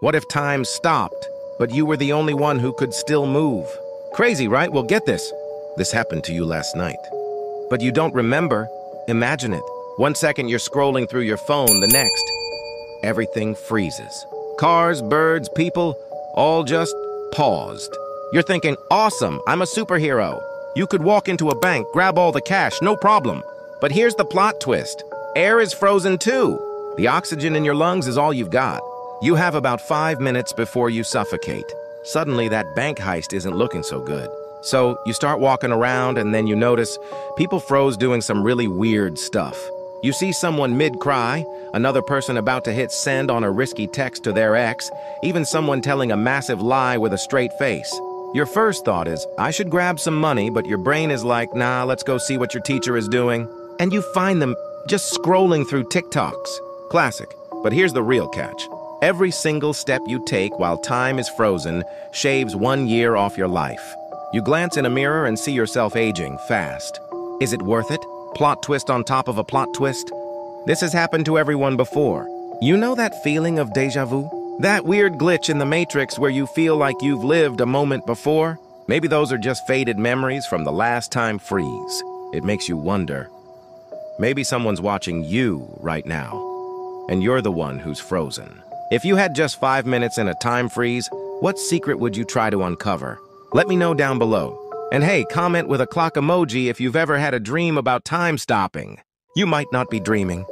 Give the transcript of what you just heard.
What if time stopped, but you were the only one who could still move? Crazy, right? Well, get this. This happened to you last night. But you don't remember. Imagine it. One second you're scrolling through your phone, the next, everything freezes. Cars, birds, people, all just paused. You're thinking, awesome, I'm a superhero. You could walk into a bank, grab all the cash, no problem. But here's the plot twist air is frozen too. The oxygen in your lungs is all you've got. You have about five minutes before you suffocate. Suddenly, that bank heist isn't looking so good. So you start walking around, and then you notice people froze doing some really weird stuff. You see someone mid cry, another person about to hit send on a risky text to their ex, even someone telling a massive lie with a straight face. Your first thought is, I should grab some money, but your brain is like, nah, let's go see what your teacher is doing. And you find them just scrolling through TikToks. Classic. But here's the real catch. Every single step you take while time is frozen shaves one year off your life. You glance in a mirror and see yourself aging fast. Is it worth it? Plot twist on top of a plot twist? This has happened to everyone before. You know that feeling of deja vu? That weird glitch in the Matrix where you feel like you've lived a moment before? Maybe those are just faded memories from the last time freeze. It makes you wonder. Maybe someone's watching you right now, and you're the one who's frozen. If you had just five minutes in a time freeze, what secret would you try to uncover? Let me know down below. And hey, comment with a clock emoji if you've ever had a dream about time stopping. You might not be dreaming.